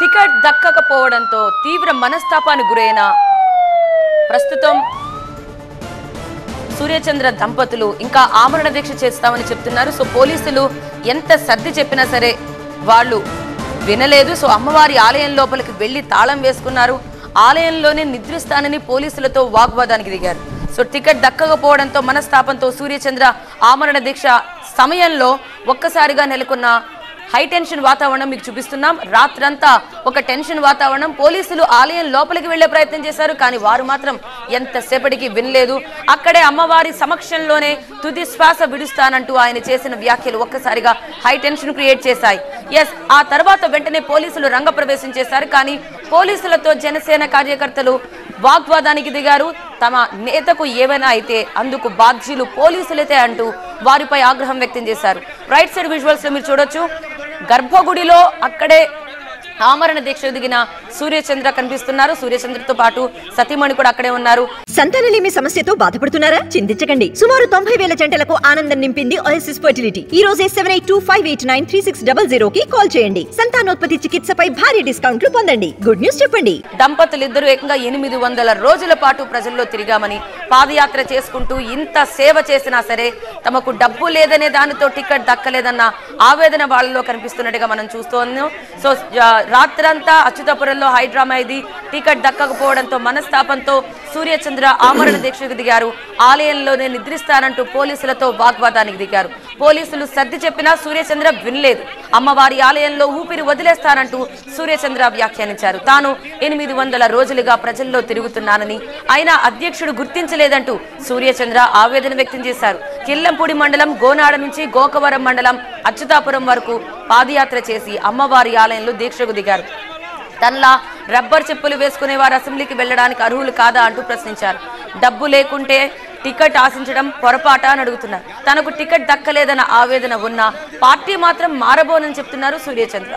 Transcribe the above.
Ticket దక్కకపోవడంతో తీవ్ర మనస్తాపానికి గురైన ప్రస్తుతం సూర్యచంద్ర దంపతులు ఇంకా ఆమరణ దీక్ష చేస్తామని చెప్తున్నారు. సో పోలీసులు ఎంత సర్ది చెప్పినా సరే వాళ్ళు వినలేదు. సో అమ్మవారి ఆలయం లోపలికి వెళ్ళి తాళం వేసుకున్నారు. ఆలయంలోనే నిద్రిస్తానని పోలీసులతో వాగ్వాదానికి దిగారు. సో టికెట్ దక్కకపోవడంతో మనస్తాపంతో సూర్యచంద్ర ఆమరణ దీక్ష సమయంలో ఒక్కసారిగా నెలకొన్న హై టెన్షన్ వాతావరణం మీకు చూపిస్తున్నాం. రాత్రంతా ఒక టెన్షన్ వాతావరణం. పోలీసులు ఆలయం లోపలికి వెళ్ళే ప్రయత్నం చేశారు కానీ వారు మాత్రం ఎంతసేపటికి వినలేదు. అక్కడే అమ్మవారి సమక్షంలోనే తుది శ్వాస విడుస్తానంటూ ఆయన చేసిన వ్యాఖ్యలు ఒక్కసారిగా హై టెన్షన్ క్రియేట్ చేశాయి. ఎస్ ఆ తర్వాత వెంటనే పోలీసులు రంగప్రవేశం చేశారు కానీ పోలీసులతో జనసేన కార్యకర్తలు వాగ్వాదానికి దిగారు. తమ నేతకు ఏమైనా అయితే అందుకు బాధ్యులు పోలీసులైతే అంటూ వారిపై ఆగ్రహం వ్యక్తం చేశారు. రైట్ సైడ్ విజువల్స్లో మీరు చూడొచ్చు. గర్భగుడిలో అక్కడే ఆమరణ దీక్ష దిగిన సూర్యచంద్ర కనిపిస్తున్నారు. సూర్యచంద్రతో పాటు సతీమణి కూడా అక్కడే ఉన్నారు. సంతానలేమి సమస్యతో బాధపడుతున్నారా? చింతించకండి. సుమారు తొంభై వేల జంటలకు ఆనందం నింపింది ఓఎస్ఎస్ ఫర్టిలిటీ ఈ రోజే seven eight two five eight nine three six double zero కి కాల్ చేయండి. సంతానోత్పత్తి చికిత్సపై భారీ డిస్కౌంట్లు పొందండి. గుడ్ న్యూస్ చెప్పండి. దంపతులిద్దరూ ఏకంగా ఎనిమిది వందల రోజుల పాటు ప్రజల్లో తిరిగామని పాదయాత్ర చేసుకుంటూ ఇంత సేవ చేసినా సరే తమకు డబ్బు లేదనే దానితో టికెట్ దక్కలేదన్న ఆవేదన వాళ్ళలో కనిపిస్తున్నట్టుగా మనం చూస్తున్నాం సో రాత్రంతా అచ్యుతాపురంలో హైడ్రామా ఇది. టికెట్ దక్కకపోవడంతో మనస్తాపంతో సూర్యచంద్ర ఆమరణ దీక్షకు దిగారు. ఆలయంలోనే నిద్రిస్తానంటూ పోలీసులతో వాగ్వాదానికి దిగారు. పోలీసులు సర్ది చెప్పినా సూర్యచంద్ర వినలేదు. అమ్మవారి ఆలయంలో ఊపిరి వదిలేస్తానంటూ సూర్యచంద్ర వ్యాఖ్యానించారు. తాను ఎనిమిది వందల రోజులుగా ప్రజల్లో తిరుగుతున్నానని అయినా అధ్యక్షుడు గుర్తించలేదంటూ సూర్యచంద్ర ఆవేదన వ్యక్తం చేశారు. కిల్లంపూడి మండలం గోనాడ నుంచి గోకవరం మండలం అచ్యుతాపురం వరకు పాదయాత్ర చేసి అమ్మవారి ఆలయంలో దీక్షకు దిగారు. తనలా రబ్బర్ చెప్పులు వేసుకునే వారు అసెంబ్లీకి వెళ్ళడానికి అర్హులు కాదా అంటూ ప్రశ్నించారు. డబ్బు లేకుంటే టికెట్ ఆశించడం పొరపాట అని అడుగుతున్నారు. తనకు టికెట్ దక్కలేదన్న ఆవేదన ఉన్న పార్టీ మాత్రం మారబోనని చెప్తున్నారు సూర్యచంద్ర.